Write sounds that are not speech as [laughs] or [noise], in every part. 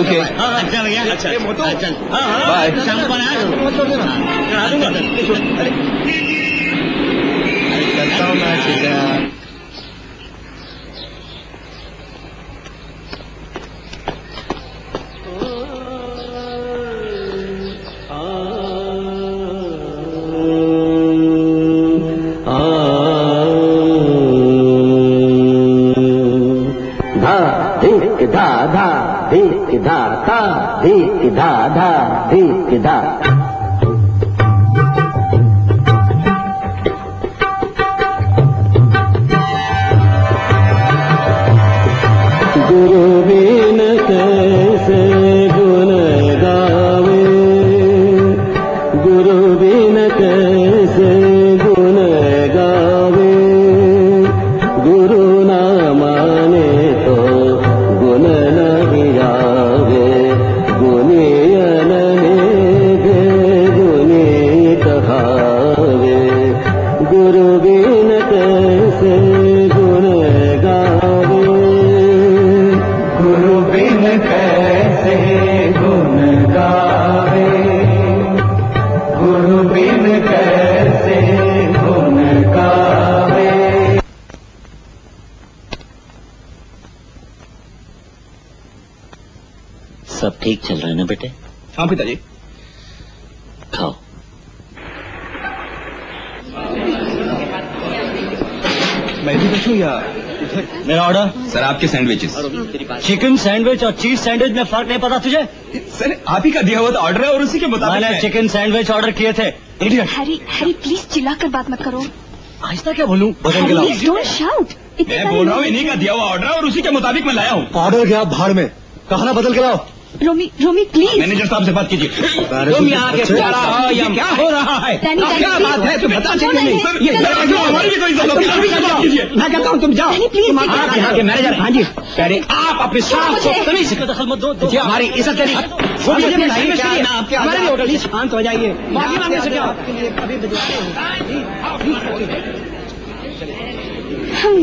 Okay हाँ हाँ चल गया अच्छा ये मोटू। हाँ, चल हाँ हाँ Bye. शाम को बना दो चढ़ा दूंगा चलता हूँ मैं सीधा चिकन सैंडविच और चीज़ सैंडविच में फ़र्क नहीं पता तुझे? सर आप ही का दिया हुआ तो ऑर्डर है और उसी के मुताबिक मैंने चिकन सैंडविच ऑर्डर किए थे। हैरी हैरी प्लीज़ चिल्लाकर बात मत करो। आहिस्ता क्या बोलूँ? बदल के लाओ प्लीज़ डोंट शाउट मैं बोल रहा हूँ इन्हीं का दिया हुआ ऑर्डर है और उसी के मुताबिक मैं लाया हूँ। ऑर्डर गया भाड़ में। कहा बदल के लाओ। रोमी रोमी प्लीज़ मैनेजर साहब से बात कीजिए। रोमी आगे के क्या रहा हो या क्या हो रहा है? क्या बात है तुम तो बता चाहिए नहीं? ये हमारी भी कोई मैं कहता हूँ तुम जाओ। प्लीज़ आप यहाँ के मैनेजर हाँ। जी। अरे आप अपने तो साथ को तमीज से दखल मत दो हमारी इज़्ज़त करिए हमारे भी होटल शांत हो जाइए। माफ़ी मांगने से क्या? आपके लिए कभी बजाते हैं हम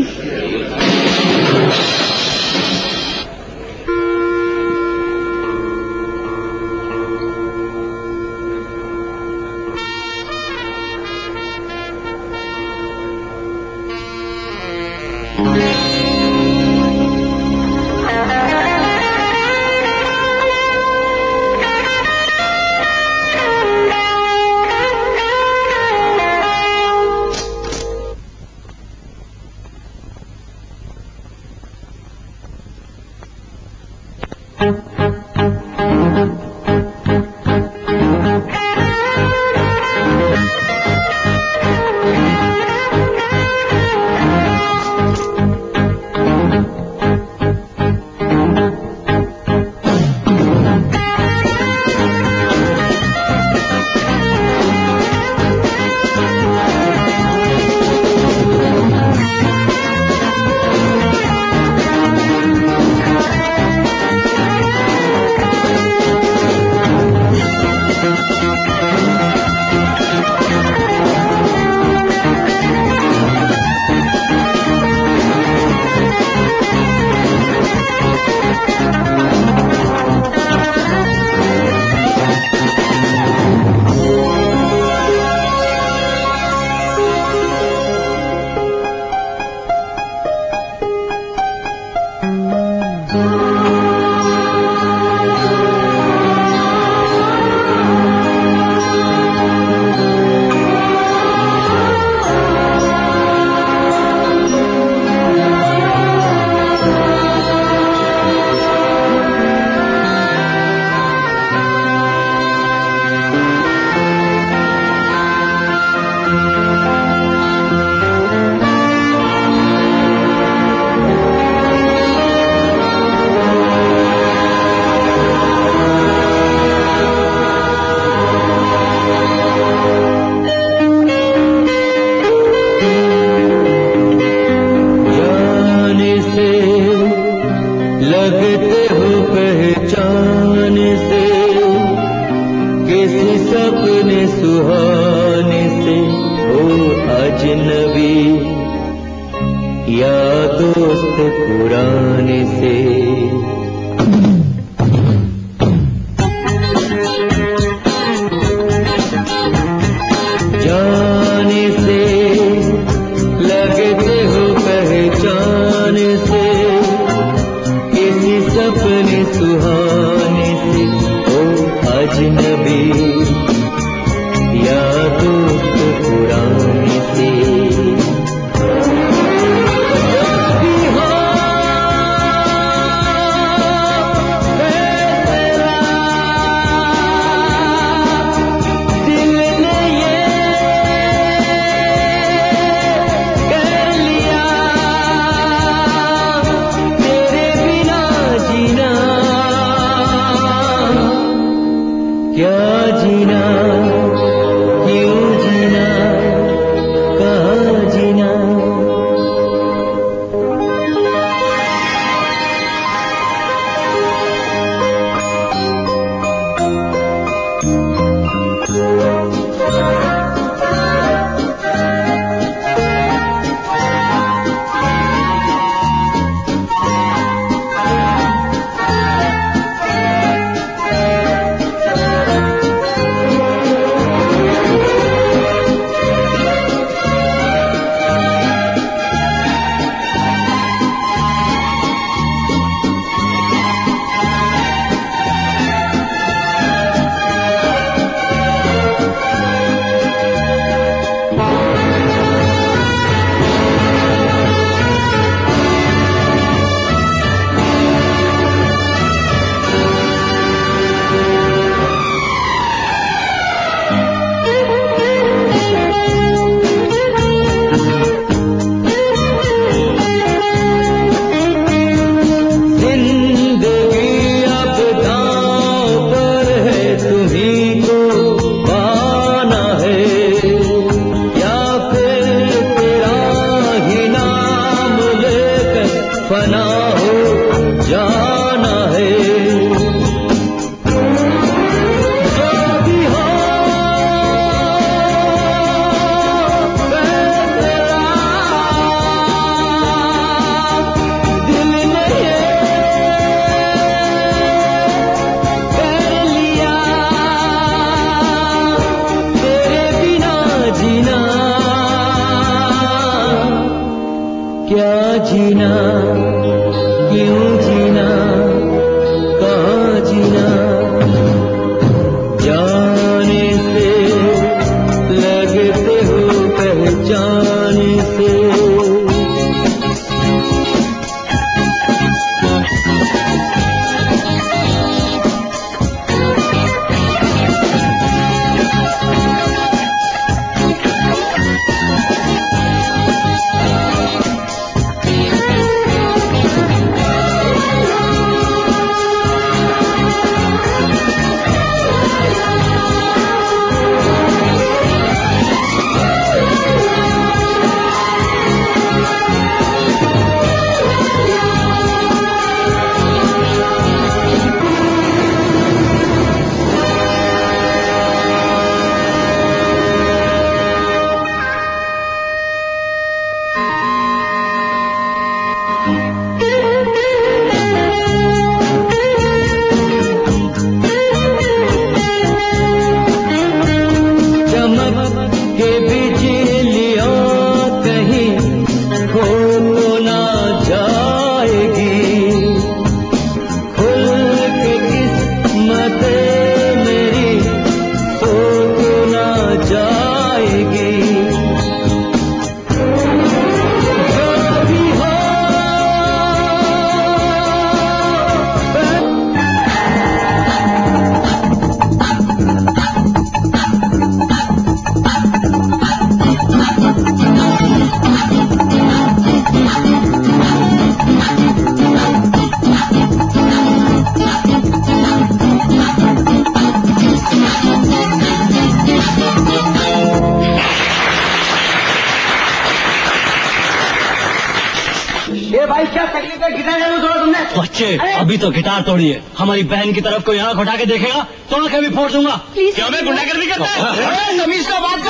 अभी तो गिटार तोड़िए। हमारी बहन की तरफ़ कोई आँख उठा के देखेगा तो आँखें भी फोड़ दूँगा। क्यों मैं गुंडागर्दी करता है? [laughs] बात [laughs]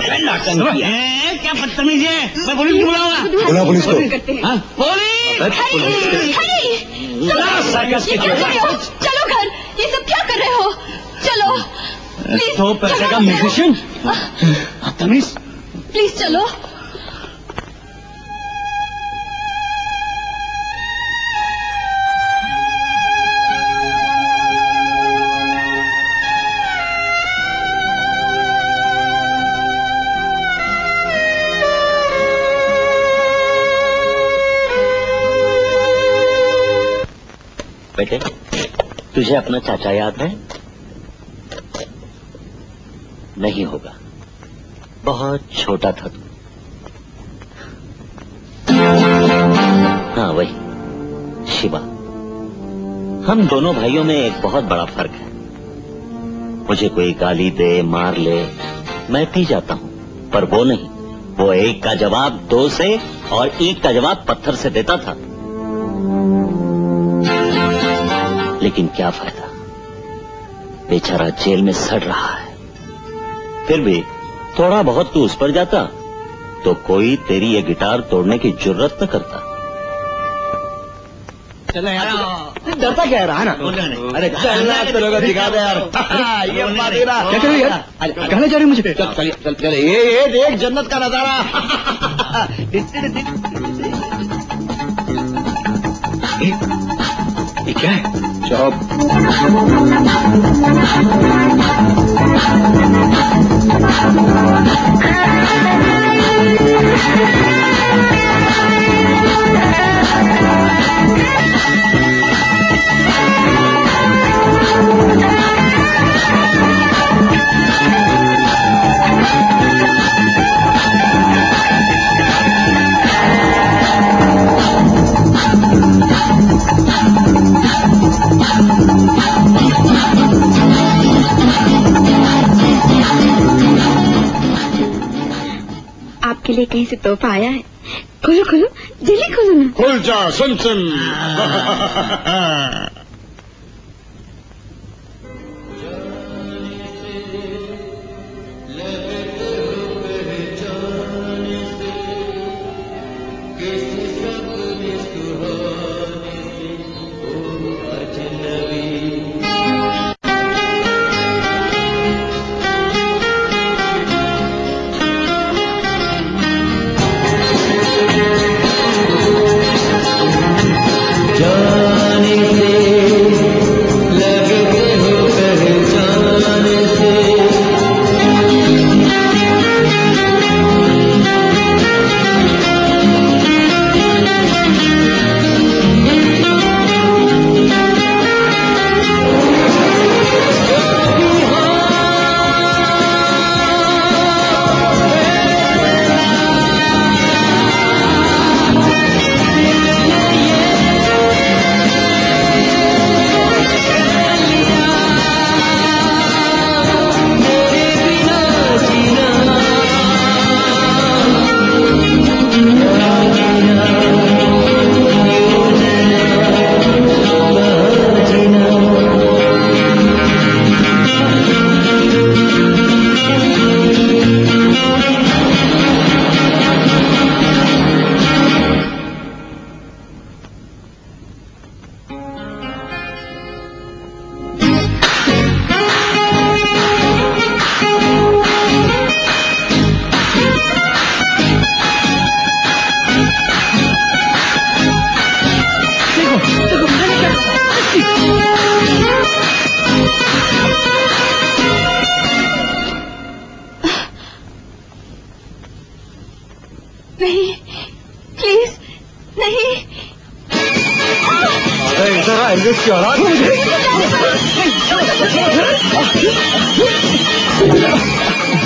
[laughs] क्या। बदतमीज है? मैं पुलिस बुलाऊँगा। बुला पुलिस को। पुलिस सर्कस की। क्या कर रहे हो चलो घर। ये सब क्या कर रहे हो? चलो। प्लीज़ तो पैसे का म्यूजिशियन तमीज प्लीज़ चलो। तुझे अपना चाचा याद है? नहीं होगा। बहुत छोटा था तू। हाँ वही। शिवा। हम दोनों भाइयों में एक बहुत बड़ा फ़र्क है। मुझे कोई गाली दे, मार ले, मैं पी जाता हूँ, पर वो नहीं। वो एक का जवाब दो से और एक का जवाब पत्थर से देता था। लेकिन क्या फ़ायदा? बेचारा जेल में सड़ रहा है। फिर भी थोड़ा बहुत तू उस पर जाता तो कोई तेरी ये गिटार तोड़ने की ज़रूरत न करता। चलो यार। डरता क्या है रहा ना? अरे चलना दिखा दे यार। ये है ना क्या कर रही है कहना जा रही मुझे। चल चल चल ये ये देख जन्नत का नज़ारा। [laughs] ये क्या है? चौक [laughs] आपके लिए कहीं से तोहफा आया है? खोलो खोलो जल्दी खोलो ना। खुल जा सुन सुन।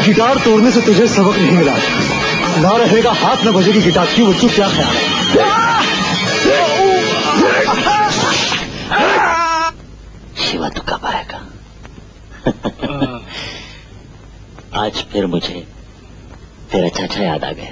गिटार तोड़ने से तुझे सबक नहीं मिला। ना रहेगा हाथ न बजेगी गिटार। क्यों बच्चों क्या ख्याल है? शिवा तू कब आएगा? आज फिर मुझे तेरा चाचा याद आ गया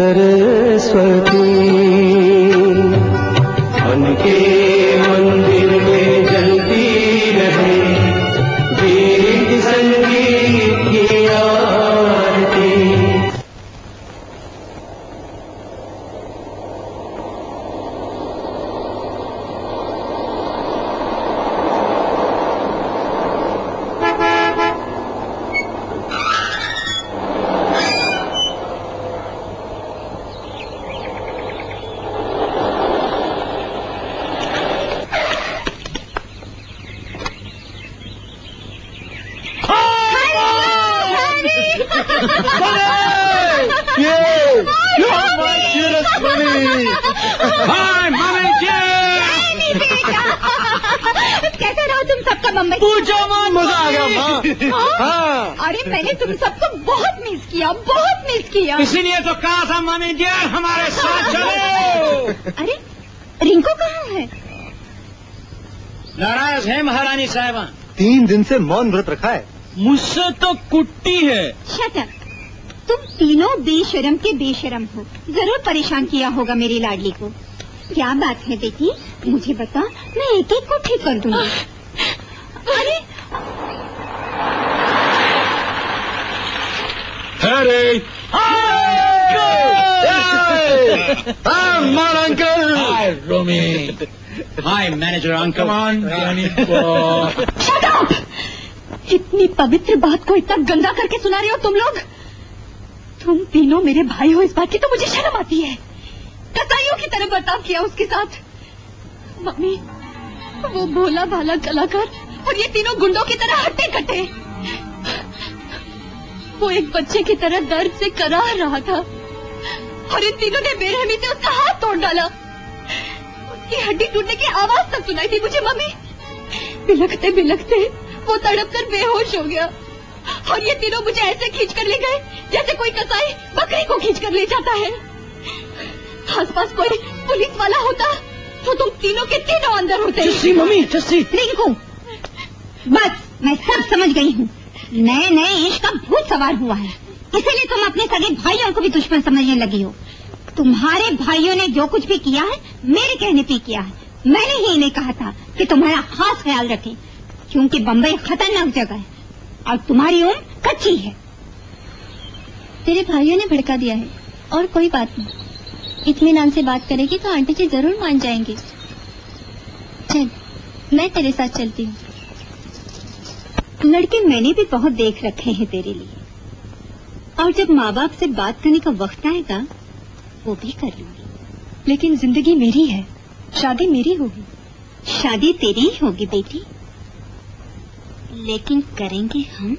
सरस्वती से मौन व्रत रखा है। मुझसे तो कुट्टी है। शतक तुम तीनों बेशरम के बेशरम हो। ज़रूर परेशान किया होगा मेरी लाडली को। क्या बात है बेटी? मुझे बता मैं एक एक को ठीक कर दूँगी। अरे! अरे मार uncle hi Romi hi manager uncle Shut up! इतनी पवित्र बात को इतना गंदा करके सुना रहे हो तुम लोग? तुम तीनों मेरे भाई हो, इस बात की तो मुझे शर्म आती है। कसाईयों की तरह बर्ताव किया उसके साथ। मम्मी, वो भोला भाला कलाकार और ये तीनों गुंडों की तरह हट्टे कटे वो एक बच्चे की तरह दर्द से कराह रहा था और इन तीनों ने बेरहमी से उसका हाथ तोड़ डाला। उसकी हड्डी टूटने की आवाज़ तक सुनाई थी मुझे, मम्मी। बिलखते बिलखते वो तड़प कर बेहोश हो गया। और ये तीनों मुझे ऐसे खींच कर ले गए जैसे कोई कसाई बकरी को खींच कर ले जाता है। आसपास कोई पुलिस वाला होता तो तुम तीनों के तीनों अंदर होते। जस्सी मम्मी जस्सी। रिंकू बस मैं सब समझ गई हूँ। नए नए इश्क का भूत सवार हुआ है। इसीलिए तुम अपने सगे भाइयों को भी दुश्मन समझने लगी हो। तुम्हारे भाइयों ने जो कुछ भी किया है मेरे कहने पे किया है। मैंने ही इन्हें कहा था कि तुम्हारा खास ख्याल रखें। क्योंकि बम्बई खतरनाक जगह है और तुम्हारी उम्र कच्ची है। तेरे भाइयों ने भड़का दिया है और कोई बात नहीं। इत्मीनान से बात करेगी तो आंटी जी ज़रूर मान जाएँगे। चल, मैं तेरे साथ चलती हूँ। लड़के मैंने भी बहुत देख रखे हैं तेरे लिए। और जब माँ बाप से बात करने का वक्त आएगा, वो भी कर लूँगी। लेकिन ज़िंदगी मेरी है, शादी मेरी होगी। शादी तेरी ही होगी, बेटी। लेकिन करेंगे हम?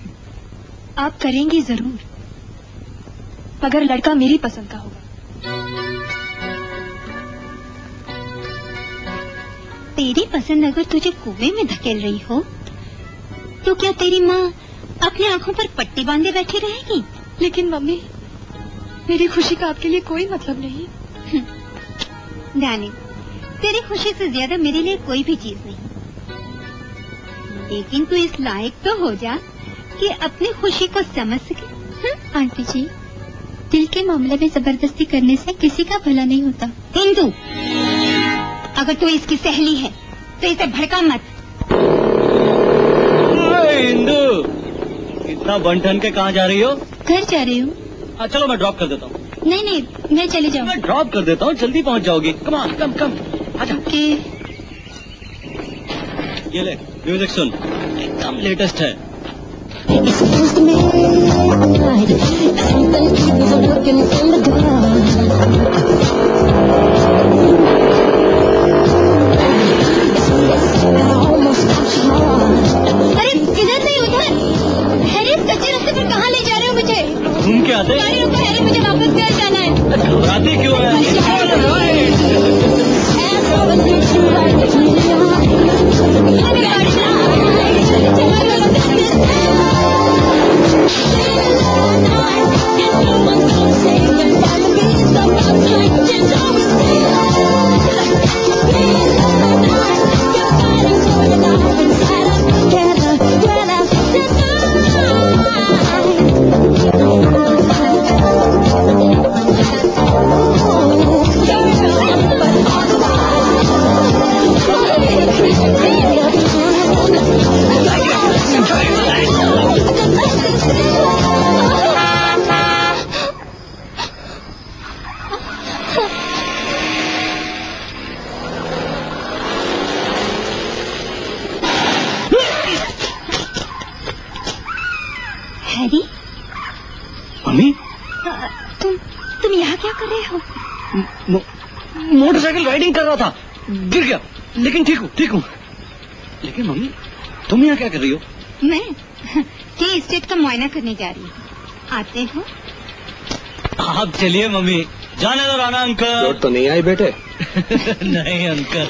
आप करेंगे ज़रूर। मगर लड़का मेरी पसंद का होगा। तेरी पसंद अगर तुझे कुएँ में धकेल रही हो तो क्या तेरी माँ अपने आँखों पर पट्टी बांधे बैठी रहेगी? लेकिन मम्मी मेरी खुशी का आपके लिए कोई मतलब नहीं। [laughs] डानी तेरी खुशी से ज़्यादा मेरे लिए कोई भी चीज़ नहीं। लेकिन तू इस लायक तो हो जा कि अपनी खुशी को समझ सके। हम्म? आंटी जी। दिल के मामले में ज़बरदस्ती करने से किसी का भला नहीं होता। हिंदू अगर तू इसकी सहेली है तो इसे भड़का मत। इंदू इतना बंठन के कहाँ जा रही हो? घर जा रही हूँ। हाँ, चलो मैं ड्रॉप कर देता हूँ। नहीं नहीं मैं चली जाऊँ। मैं ड्रॉप कर देता हूँ जल्दी पहुँच जाओगी। कम कम कम आजा ये ले। म्यूज़िक सुन। एकदम लेटेस्ट है। अरे किधर नहीं उधर? कच्चे रास्ते पर कहाँ ले जा रहे हो मुझे? घूम के आते गाड़ी रुको हैरी मुझे वापस घर जाना है। घबराती क्यों है? करने जा रही हूँ। आते हो? आप चलिए मम्मी। जाने दो राना अंकल। तो नहीं आई बेटे? [laughs] नहीं अंकल।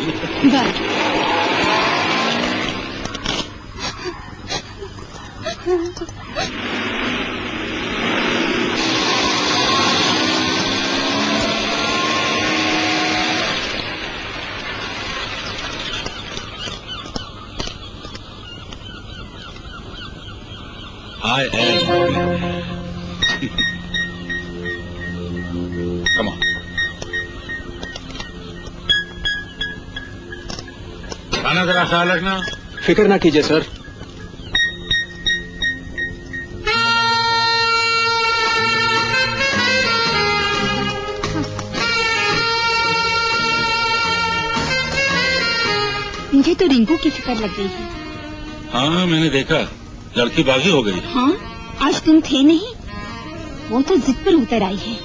ख्याल रखना। फ़िक्र ना कीजिए सर। मुझे तो रिंकू की फ़िक्र लग गई है। हाँ मैंने देखा। लड़की बागी हो गई। हाँ आज तुम थे नहीं। वो तो जिद पर उतर आई है।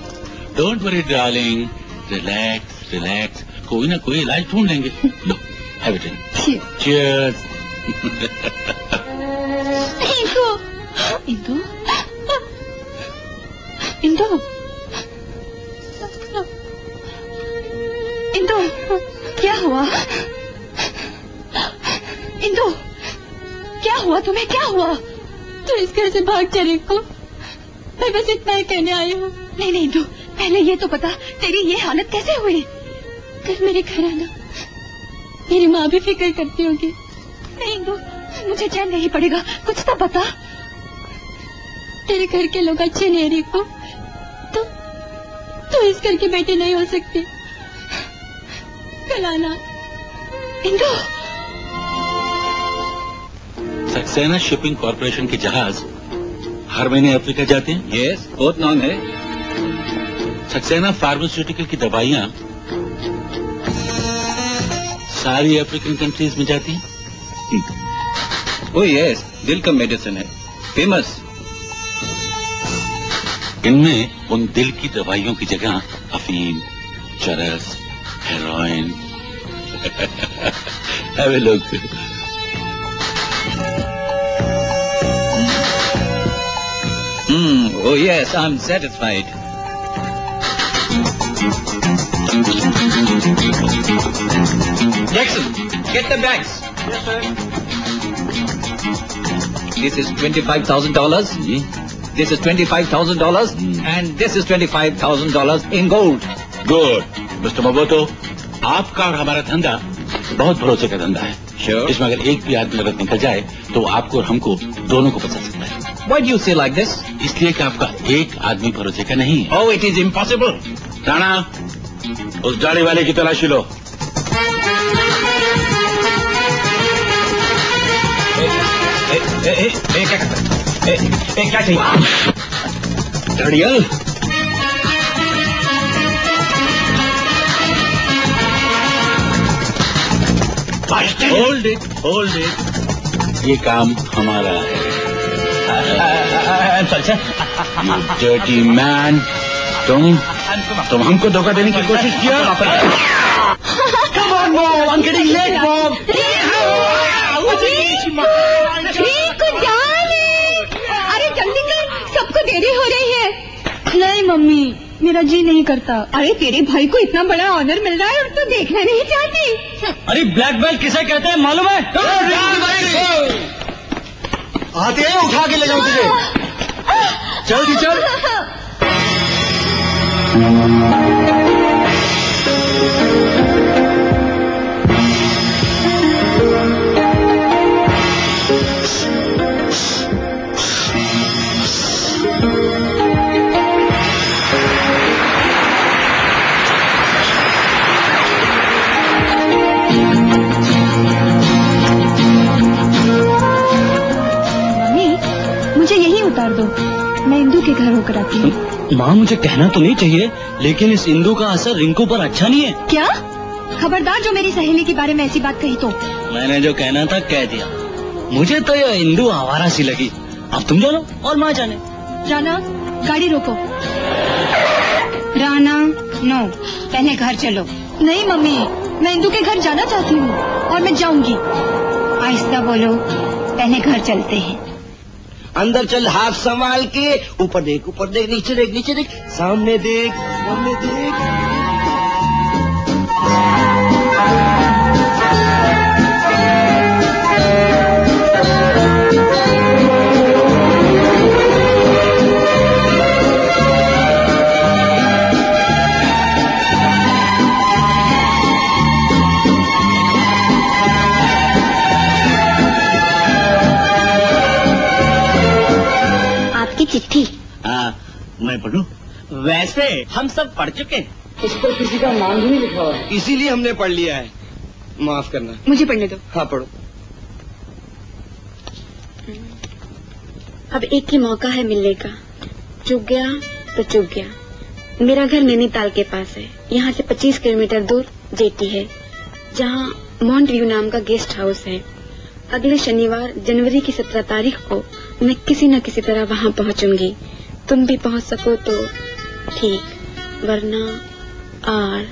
Don't worry darling relax relax कोई ना कोई इलाज ढूंढ लेंगे। [laughs] लो have it in cheers Indu Indu Indu Indu क्या हुआ इंदु क्या हुआ तुम्हें क्या हुआ तो इस घर से भाग चले को मैं बस इतना ही कहने आई हूँ। नहीं नहीं इंदु पहले ये तो बता तेरी ये हालत कैसे हुई? कल मेरे घर आना। मेरी माँ भी फ़िक्र करती होगी। नहीं इंदु मुझे चैन नहीं पड़ेगा। कुछ तो बता। तेरे घर के लोग अच्छे नहीं रिको। तो तो इस घर की बेटी नहीं हो सकती। सक्सेना शिपिंग कॉरपोरेशन के जहाज़ हर महीने अफ्रीका जाते हैं? यस बहुत नॉन है। सक्सेना फार्मास्यूटिकल की दवाइयाँ सारी अफ्रीकन कंट्रीज़ में जाती है ओ यस दिल का मेडिसिन है फ़ेमस इनमें उन दिल की दवाइयों की जगह अफीम चरस heroin [laughs] Have a look. Hmm. Oh yes, I'm satisfied. Jackson, get the bags. Yes, sir. This is twenty-five thousand dollars. This is twenty-five thousand dollars, and this is twenty-five thousand dollars in gold. Good mister Mboto आपका और हमारा धंधा बहुत भरोसे का धंधा है Sure. इसमें अगर एक भी आदमी गलत निकल जाए तो आपको और हमको दोनों को बचा सकता है Why do you say like this? इसलिए कि आपका एक आदमी भरोसे का नहीं है Oh, it is impossible. Rana उस गाड़ी वाले की तलाशी लो। क्या चाहिए? धड़ियल होल्ड इट होल्ड इट ये काम हमारा है। [laughs] डर्टी मैन तुम तुम हमको धोखा देने की कोशिश किया। Come on, Mom. I'm getting late, Mom. अरे जल्दी कर सबको देरी हो रही है नहीं मम्मी मेरा जी नहीं करता। अरे तेरे भाई को इतना बड़ा ऑनर मिल रहा है और तू देखना नहीं चाहती। अरे ब्लैक बेल्ट किसे कहते हैं मालूम है? आते हैं उठा के ले जाऊँ तुझे। जल्दी चल। Thank you. के घर होकर आती हूँ। माँ मुझे कहना तो नहीं चाहिए लेकिन इस इंदू का असर रिंकू पर अच्छा नहीं है। क्या? खबरदार जो मेरी सहेली के बारे में ऐसी बात कही तो? मैंने जो कहना था कह दिया। मुझे तो ये इंदू आवारा सी लगी। अब तुम जानो और माँ जाने। राना गाड़ी रोको। राना नो पहले घर चलो। नहीं मम्मी मैं इंदू के घर जाना चाहती हूँ और मैं जाऊँगी। आहिस्ता बोलो पहले घर चलते हैं। अंदर चल हाथ संभाल के, ऊपर देख ऊपर देख, नीचे देख नीचे देख, सामने देख सामने देख। मैं पढ़ू? वैसे हम सब पढ़ चुके हैं। उस पर किसी का नाम भी नहीं लिखा हुआ। इसीलिए हमने पढ़ लिया है। माफ़ करना। मुझे पढ़ने दो। हाँ पढ़ो। अब एक ही मौका है मिलने का। चुक गया तो चुक गया। मेरा घर नैनीताल के पास है। यहाँ से 25 किलोमीटर दूर जेटी है जहाँ माउंट व्यू नाम का गेस्ट हाउस है। अगले शनिवार जनवरी की 17 तारीख को मैं किसी न किसी तरह वहाँ पहुंचूँगी। तुम भी पहुँच सको तो ठीक, वरना आर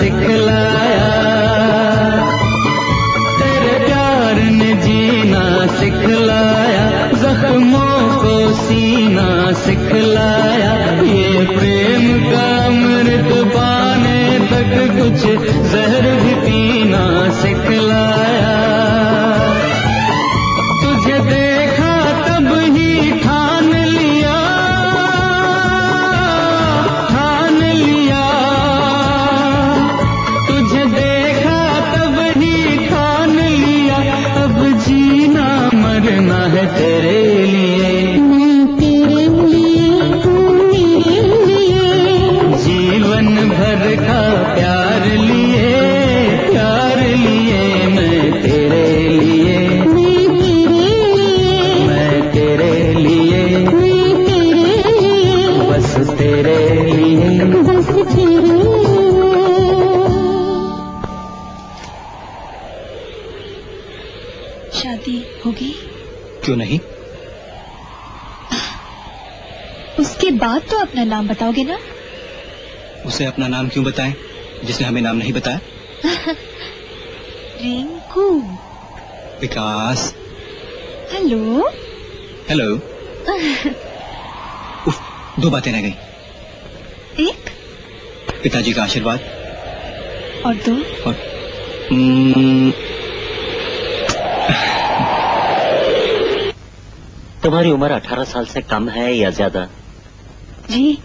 सिखला बताओगे ना? उसे अपना नाम क्यों बताएँ जिसने हमें नाम नहीं बताया? [laughs] रिंकू। विकास। हेलो। हेलो। [laughs] उफ, दो बातें रह गई। एक? पिताजी का आशीर्वाद। और दो? और हम्म, तुम्हारी उम्र 18 साल से कम है या ज़्यादा? जी।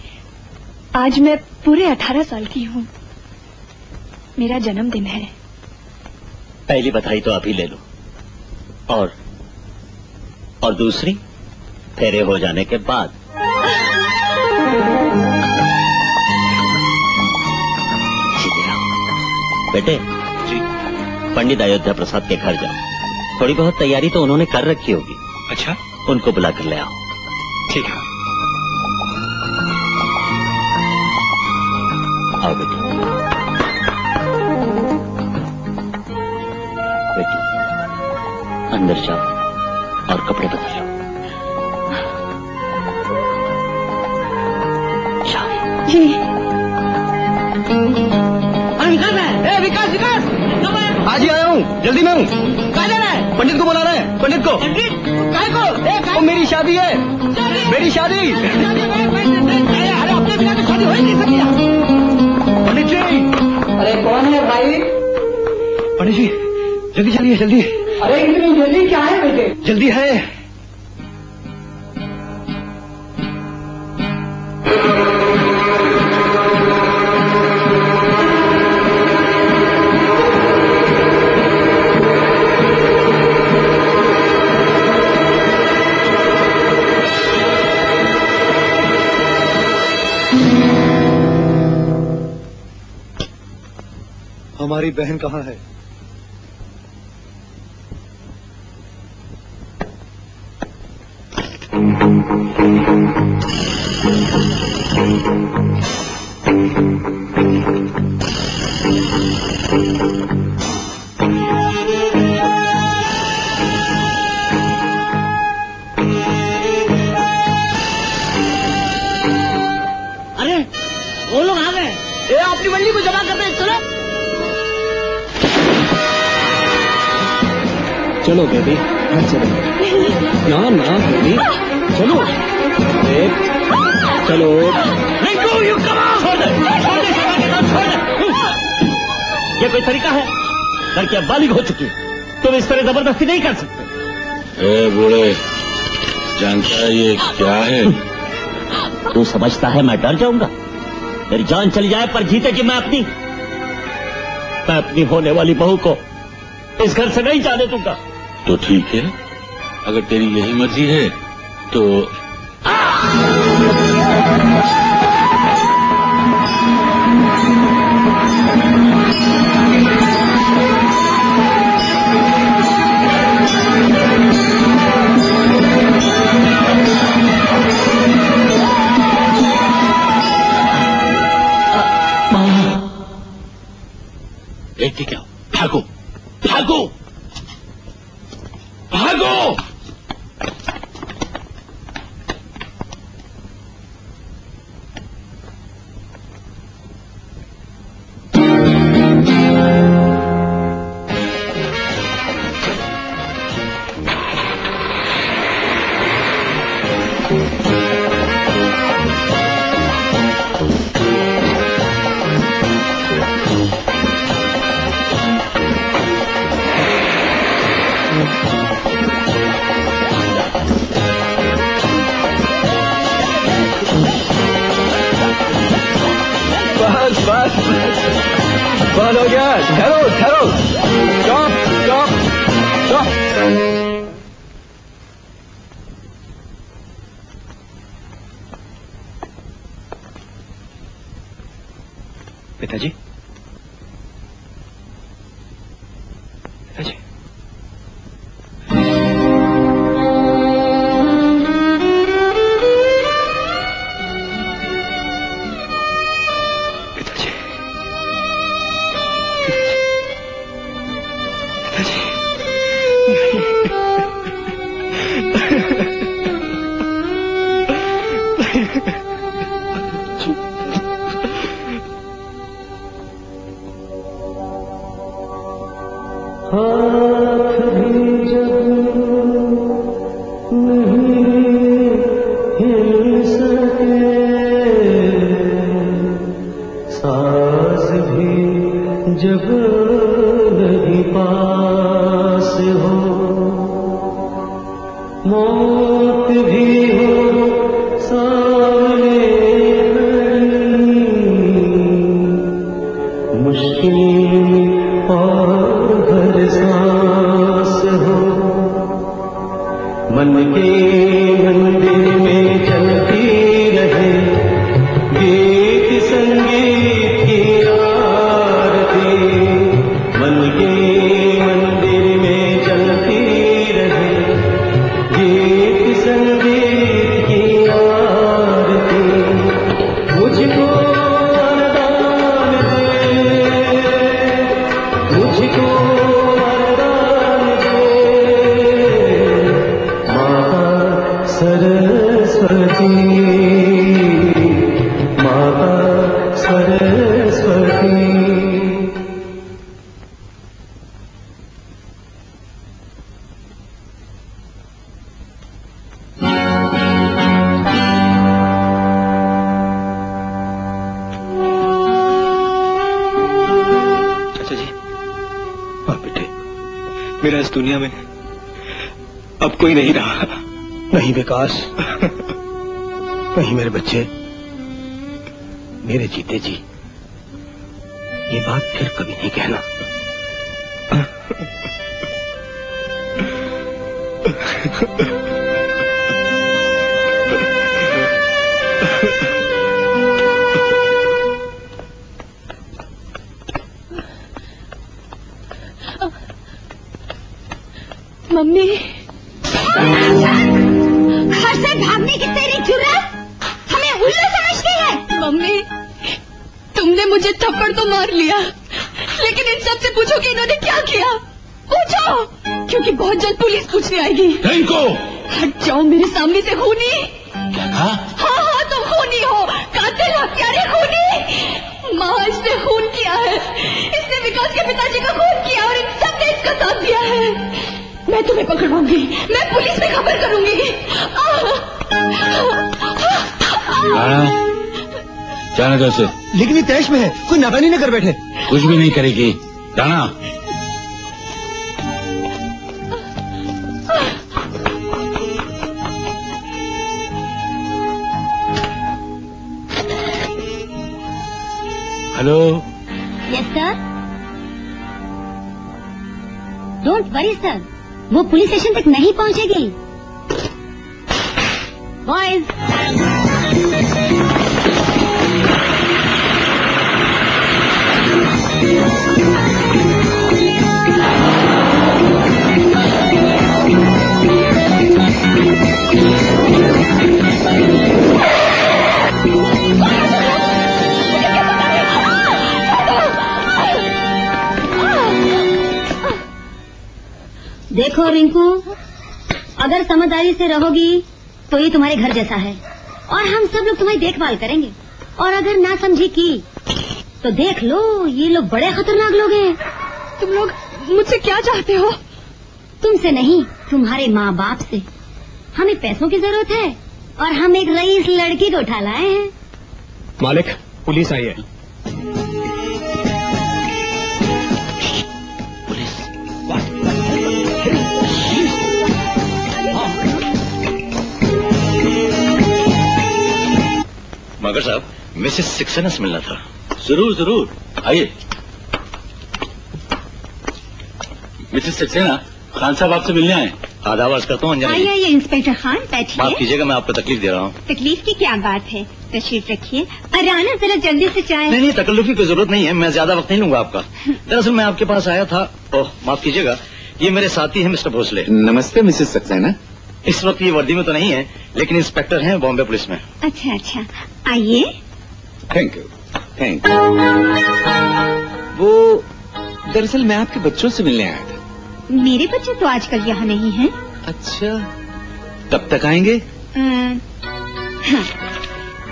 आज मैं पूरे अठारह साल की हूँ। मेरा जन्मदिन है। पहली बधाई तो अभी ले लो। और और दूसरी फेरे हो जाने के बाद। बेटे पंडित अयोध्या प्रसाद के घर जाओ। थोड़ी बहुत तैयारी तो उन्होंने कर रखी होगी। अच्छा। उनको बुला कर ले आओ। ठीक है। आओ बेटी बेटी अंदर जाओ और कपड़े बदल लो। जाओ। जी। ए विकास विकास। आज ही आया हूँ। जल्दी में हूँ। कहा जा रहा है? पंडित को बुला रहे हैं। पंडित को। काय को? ए वो मेरी शादी है। मेरी शादी। अरे अपने बिना तो शादी हो ही नहीं सकती। पंडित जी। अरे कौन है भाई? पंडित जी जल्दी चलिए जल्दी। अरे इतनी जल्दी क्या है बेटे? जल्दी है। हमारी बहन कहाँ है? ज़बरदस्ती नहीं कर सकते। ए बूढ़े जानता है ये क्या है? तू समझता है मैं डर जाऊँगा। मेरी जान चली जाए पर जीते कि मैं अपनी मैं अपनी होने वाली बहू को इस घर से नहीं जाने दूँगा। तो ठीक है। अगर तेरी यही मर्ज़ी है तो देखते विकास करेगी। Rana. Hello. Yes sir don't worry sir वो पुलिस स्टेशन तक नहीं पहुंचेगी। बॉयज़ देखो रिंकू अगर समझदारी से रहोगी तो ये तुम्हारे घर जैसा है। और हम सब लोग तुम्हारी देखभाल करेंगे। और अगर ना समझी की तो देख लो ये लोग बड़े खतरनाक लोग हैं। तुम लोग मुझसे क्या चाहते हो? तुमसे नहीं तुम्हारे माँ बाप से। हमें पैसों की ज़रूरत है और हम एक रईस लड़की को उठा लाए हैं। मालिक पुलिस आई है। मगर साहब मिसेस सक्सेना से मिलना था। ज़रूर ज़रूर। आइए। मिसेस सक्सेना खान साहब आपसे मिलने आए। आधा वर्ष करता हूँ आइए आइए इंस्पेक्टर खान माफ़ कीजिएगा मैं आपको तकलीफ़ दे रहा हूँ। तकलीफ़ की क्या बात है? तशरीफ़ रखिए। अरे आना जरा जल्दी से चाय। नहीं नहीं तकल्लुफ की ज़रूरत नहीं है मैं ज़्यादा वक्त नहीं लूँगा आपका। दरअसल मैं आपके पास आया था। ओह माफ़ कीजिएगा ये मेरे साथी हैं मिस्टर भोसले। नमस्ते मिसेस सक्सेना। इस वक्त ये वर्दी में तो नहीं है लेकिन इंस्पेक्टर हैं बॉम्बे पुलिस में। अच्छा अच्छा। आइए। थैंक यू थैंक यू वो दरअसल मैं आपके बच्चों से मिलने आया था। मेरे बच्चे तो आजकल यहाँ नहीं हैं। अच्छा। कब तक आएँगे? हाँ,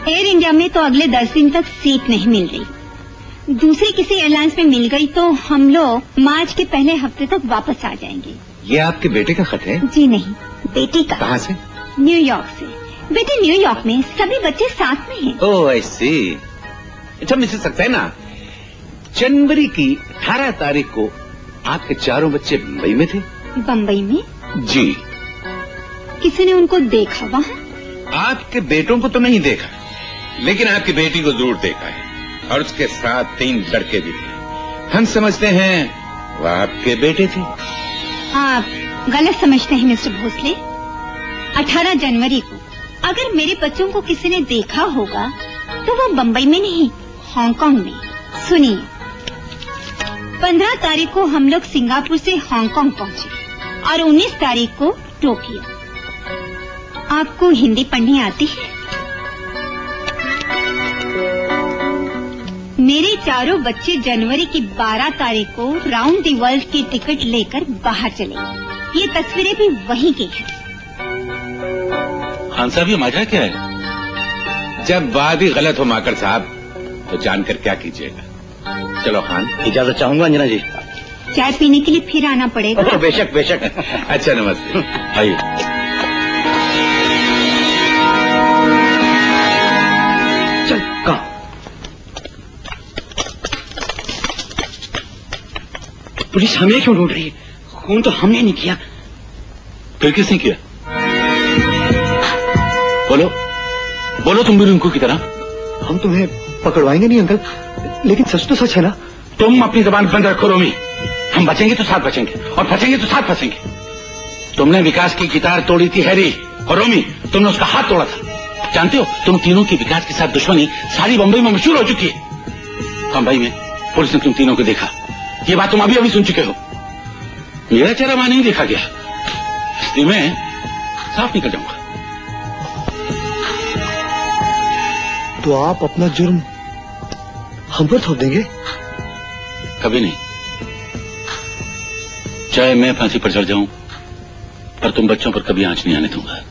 एयर इंडिया में तो अगले दस दिन तक सीट नहीं मिल रही। दूसरी किसी एयरलाइंस में मिल गई तो हम लोग मार्च के पहले हफ़्ते तक वापस आ जाएँगे। ये आपके बेटे का खत है? जी नहीं बेटी का। कहाँ से? न्यूयॉर्क से। बेटे न्यूयॉर्क में सभी बच्चे साथ में हैं। ओह आई सी अच्छा मिसेस सक्सेना जनवरी की 18 तारीख को आपके चारों बच्चे मुंबई में थे? बम्बई में? जी। किसी ने उनको देखा वहाँ? आपके बेटों को तो नहीं देखा लेकिन आपकी बेटी को ज़रूर देखा है और उसके साथ तीन लड़के भी थे हम समझते हैं वह आपके बेटे थे। आप गलत समझते हैं, मिस्टर भोसले। 18 जनवरी को अगर मेरे बच्चों को किसी ने देखा होगा तो वो बम्बई में नहीं, हांगकांग में। सुनिए। 15 तारीख को हम लोग सिंगापुर से हांगकांग पहुँचे और 19 तारीख को टोक्यो। आपको हिंदी पढ़नी आती है? मेरे चारों बच्चे जनवरी की 12 तारीख को राउंड दी वर्ल्ड की टिकट लेकर बाहर चले ये तस्वीरें भी वहीं की हैं। खान साहब ये माजरा क्या है? जब बात ही गलत हो माकर साहब तो जानकर क्या कीजिएगा। चलो खान। इजाज़त चाहूँगा अंजना जी। चाय पीने के लिए फिर आना पड़ेगा। ओह, बेशक बेशक। [laughs] अच्छा नमस्ते। आइए। पुलिस हमें क्यों ढूंढ रही है? खून तो हमने नहीं किया। फिर किसने किया? बोलो। बोलो तुम भी रिंकू की तरह। हम तुम्हें पकड़वाएँगे नहीं अंकल। लेकिन सच तो सच है ना? तुम अपनी जबान बंद रखो रोमी। हम बचेंगे तो साथ बचेंगे और फंसेंगे तो साथ फंसेंगे। तुमने विकास की गिटार तोड़ी थी हैरी। और रोमी तुमने उसका हाथ तोड़ा था। जानते हो तुम तीनों की विकास के साथ दुश्मनी सारी बम्बई में मशहूर हो चुकी है। बम्बई में पुलिस ने तुम तीनों को देखा। ये बात तुम अभी अभी सुन चुके हो। मेरा चेहरा वहाँ नहीं देखा गया। इसलिए मैं साफ़ निकल जाऊँगा। तो आप अपना जुर्म हम पर थोप देंगे? कभी नहीं। चाहे मैं फांसी पर चढ़ जाऊँ पर तुम बच्चों पर कभी आँच नहीं आने दूँगा।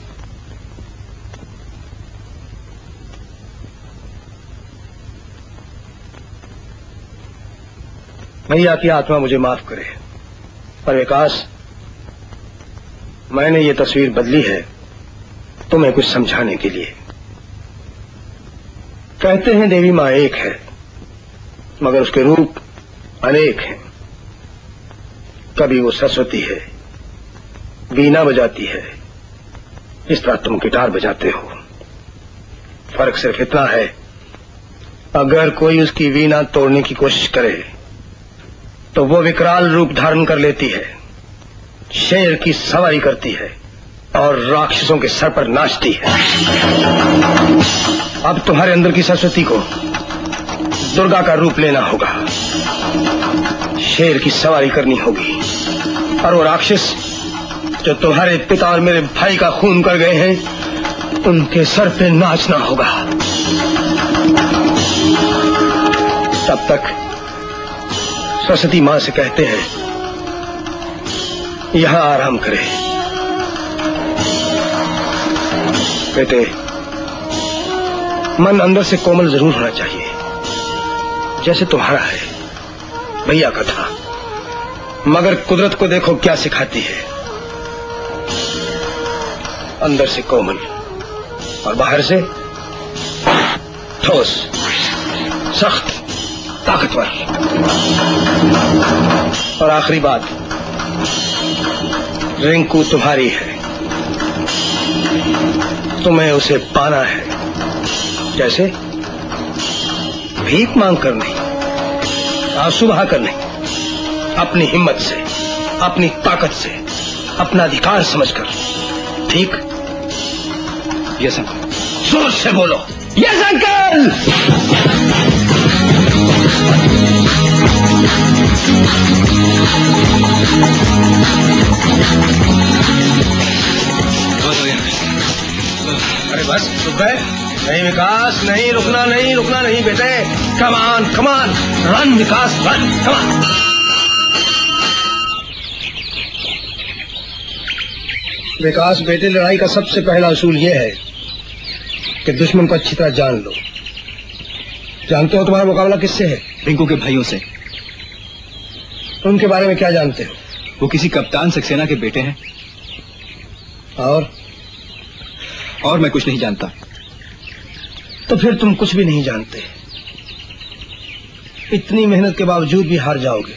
भैया की आत्मा मुझे माफ़ करे। पर विकास, मैंने ये तस्वीर बदली है तुम्हें कुछ समझाने के लिए। कहते हैं देवी माँ एक है, मगर उसके रूप अनेक हैं। कभी वो सरस्वती है बीना बजाती है। इस तरह तुम गिटार बजाते हो। फ़र्क सिर्फ़ इतना है, अगर कोई उसकी वीणा तोड़ने की कोशिश करे तो वो विकराल रूप धारण कर लेती है, शेर की सवारी करती है और राक्षसों के सर पर नाचती है। अब तुम्हारे अंदर की सरस्वती को दुर्गा का रूप लेना होगा। शेर की सवारी करनी होगी और वो राक्षस जो तुम्हारे पिता और मेरे भाई का खून कर गए हैं, उनके सर पे नाचना होगा। तब तक सरस्वती माँ से कहते हैं, यहाँ आराम करे। बेटे, मन अंदर से कोमल ज़रूर होना चाहिए। जैसे तुम्हारा है, भैया का था। मगर कुदरत को देखो क्या सिखाती है। अंदर से कोमल, और बाहर से ठोस, सख्त। ताकतवर। और आखिरी बात, रिंकू तुम्हारी है। तुम्हें उसे पाना है। जैसे भीख मांग कर नहीं आँसू बहा कर नहीं, अपनी हिम्मत से, अपनी ताकत से, अपना अधिकार समझकर। ठीक? यस अंकल ज़ोर से बोलो। यस अंकल अरे बस, चुप गए नहीं विकास, नहीं रुकना नहीं रुकना, नहीं बेटे। कमान कमान रन विकास रन कमान विकास, बेटे, लड़ाई का सबसे पहला असूल यह है कि दुश्मन को अच्छी तरह जान लो। जानते हो तुम्हारा मुकाबला किससे है? रिंकू के भाइयों से। उनके बारे में क्या जानते हो? वो किसी कप्तान सक्सेना के बेटे हैं। और? और मैं कुछ नहीं जानता। तो फिर तुम कुछ भी नहीं जानते। इतनी मेहनत के बावजूद भी हार जाओगे।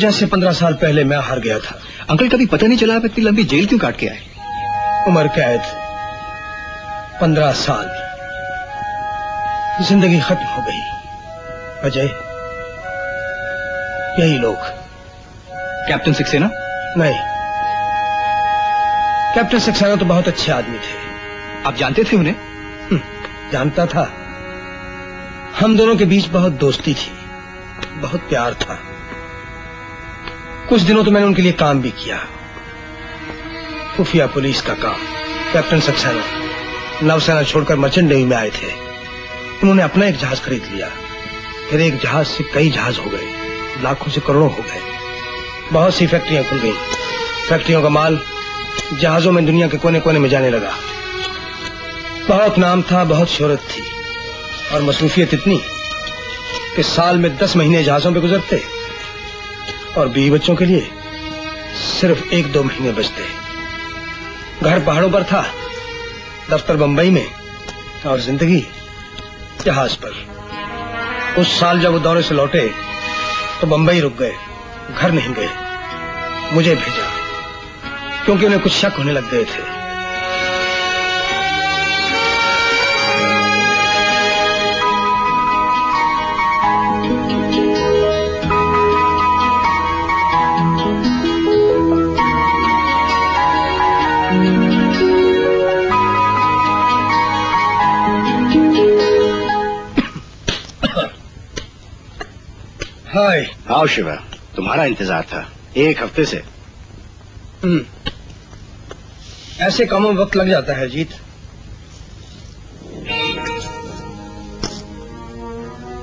जैसे पंद्रह साल पहले मैं हार गया था। अंकल कभी पता नहीं चला आप इतनी लंबी जेल क्यों काट के आए? उम्र कैद। पंद्रह साल। ज़िंदगी खत्म हो गई। अजय यही लोग? कैप्टन सक्सेना नहीं। कैप्टन सक्सेना तो बहुत अच्छे आदमी थे। आप जानते थे उन्हें? जानता था। हम दोनों के बीच बहुत दोस्ती थी। बहुत प्यार था। कुछ दिनों तो मैंने उनके लिए काम भी किया। खुफिया पुलिस का काम। कैप्टन सक्सेना नौसेना छोड़कर मर्चेंट नेवी में आए थे। उन्होंने अपना एक जहाज़ खरीद लिया। फिर एक जहाज़ से कई जहाज़ हो गए। लाखों से करोड़ों हो गए। बहुत सी फैक्ट्रियाँ खुल गई। फैक्ट्रियों का माल जहाजों में दुनिया के कोने कोने में जाने लगा। बहुत नाम था, बहुत शोहरत थी। और मसरूफियत इतनी कि साल में दस महीने जहाजों पे गुजरते और बीवी बच्चों के लिए सिर्फ़ एक दो महीने बचते। घर पहाड़ों पर था, दफ्तर बंबई में और ज़िंदगी जहाज़ पर। उस साल जब वो दौरे से लौटे तो बंबई रुक गए, घर नहीं गए, मुझे भेजा, क्योंकि उन्हें कुछ शक होने लग गए थे। हाय। आओ शिवा तुम्हारा इंतज़ार था एक हफ़्ते से। हम्म। ऐसे कामों में वक्त लग जाता है जीत।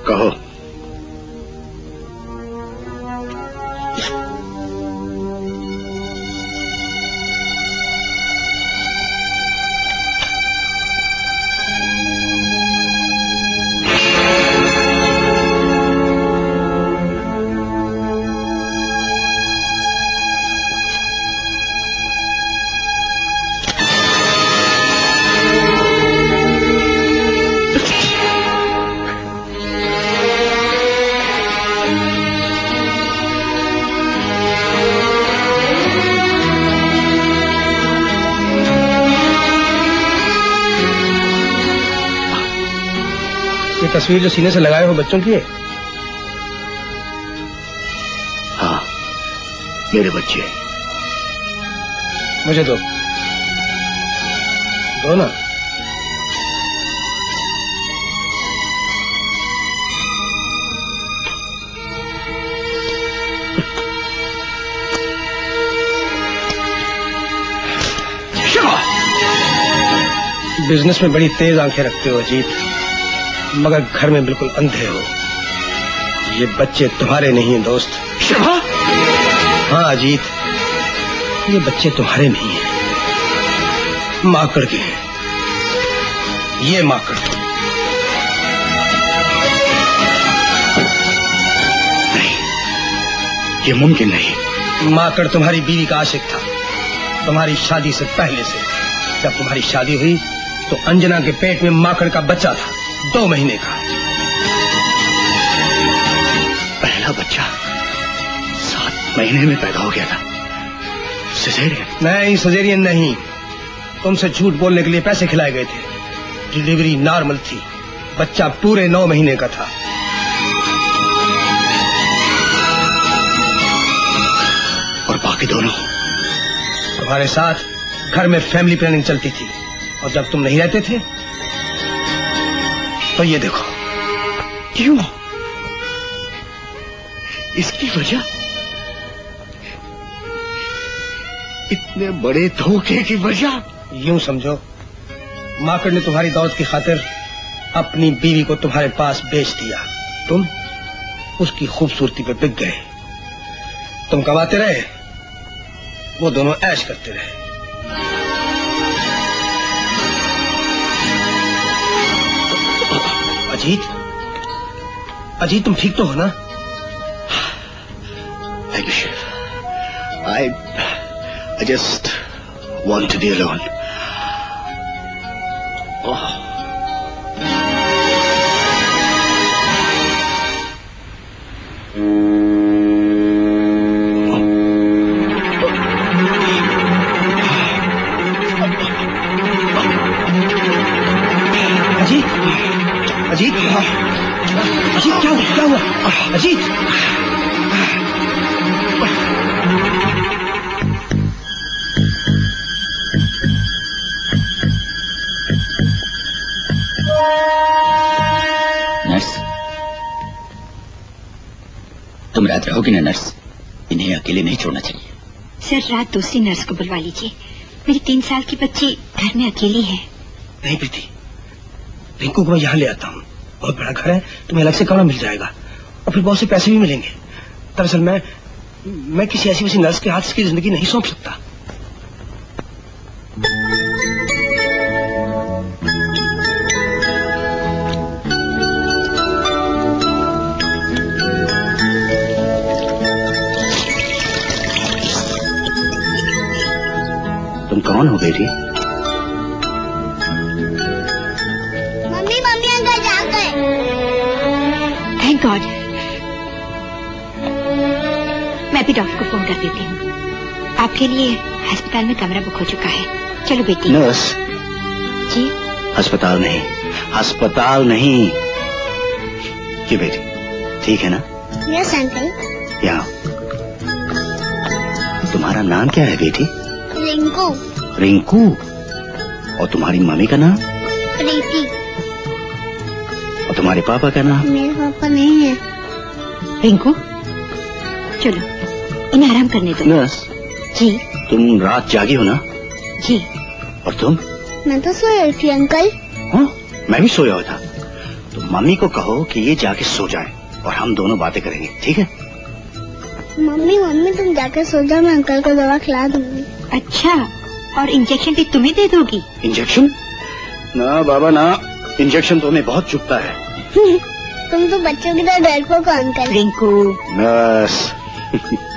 कहो। तस्वीर जो सीने से लगाए हो बच्चों की है? हाँ मेरे बच्चे। मुझे दो। दो ना? बिज़नेस में बड़ी तेज आँखें रखते हो अजीत। मगर घर में बिल्कुल अंधे हो ये बच्चे तुम्हारे नहीं हैं दोस्त। शिवा हाँ अजीत। ये बच्चे तुम्हारे नहीं हैं। माकड़ के हैं। ये माकड़। नहीं ये मुमकिन नहीं। माकड़ तुम्हारी बीवी का आशिक था। तुम्हारी शादी से पहले से। जब तुम्हारी शादी हुई तो अंजना के पेट में माकड़ का बच्चा था। दो महीने का। पहला बच्चा सात महीने में पैदा हो गया था। सिजेरियन। नहीं सजेरियन नहीं। तुमसे झूठ बोलने के लिए पैसे खिलाए गए थे। डिलीवरी नॉर्मल थी। बच्चा पूरे नौ महीने का था। और बाकी दोनों? तुम्हारे साथ घर में फैमिली प्लानिंग चलती थी। और जब तुम नहीं रहते थे तो ये देखो। क्यों? इसकी वजह इतने बड़े धोखे की वजह। यूँ समझो, माकड़ ने तुम्हारी दौलत की खातिर अपनी बीवी को तुम्हारे पास बेच दिया। तुम उसकी खूबसूरती पे बिक गए। तुम कमाते रहे, वो दोनों ऐश करते रहे। अजीत? अजीत, तुम ठीक तो हो ना? Thank you chef I I just want to be alone रात ना नर्स इन्हें अकेले नहीं छोड़ना चाहिए। सर रात दूसरी नर्स को बुलवा लीजिए। मेरी तीन साल की बच्ची घर में अकेली है। नहीं प्रीति रिंकू को मैं यहाँ ले आता हूँ। बहुत बड़ा घर है तुम्हें अलग से कमरा मिल जाएगा। और फिर बहुत से पैसे भी मिलेंगे। दरअसल मैं मैं किसी ऐसी वैसी नर्स के हाथ इसकी ज़िंदगी नहीं सौंप सकता। अस्पताल में कमरा बुक हो चुका है। चलो बेटी। नर्स। जी? अस्पताल नहीं। अस्पताल नहीं। जी बेटी ठीक है ना? यस अंकल यहाँ। तुम्हारा नाम क्या है बेटी? रिंकू। रिंकू? और तुम्हारी मम्मी का नाम? प्रीति। और तुम्हारे पापा का नाम? मेरे पापा नहीं है। रिंकू चलो। इन्हें आराम करने दो। नर्स। जी। तुम रात जागी हो ना? जी। और तुम? मैं तो सोया हुई थी अंकल। हाँ मैं भी सोया हुआ था। तो मम्मी को कहो कि ये जाके सो जाए और हम दोनों बातें करेंगे ठीक है? मम्मी मम्मी तुम जाकर सो जाओ मैं अंकल को दवा खिला दूँगी। अच्छा और इंजेक्शन भी तुम्हें दे दोगी? इंजेक्शन? ना बाबा ना। इंजेक्शन तो हमें बहुत चुपता है। [laughs] तुम तो बच्चों की तरह डरपोक हो अंकल। रिंकू। नर्स [laughs]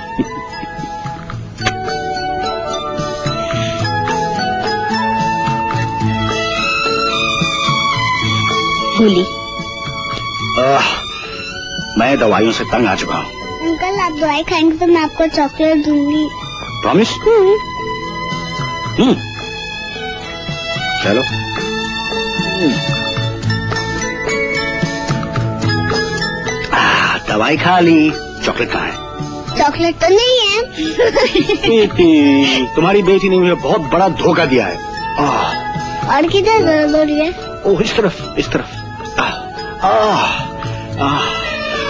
भूली आह, मैं दवाइयों से तंग आ चुका हूँ। अंकल आप दवाई खाएँगे तो मैं आपको चॉकलेट दूँगी। प्रॉमिस हम्म। चलो। आह, दवाई खा ली चॉकलेट कहाँ है? चॉकलेट तो नहीं है। तुम्हारी बेटी ने मुझे बहुत बड़ा धोखा दिया है। आह, और किधर रही है? ओह इस तरफ़ इस तरफ़।